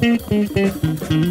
Mm-hmm.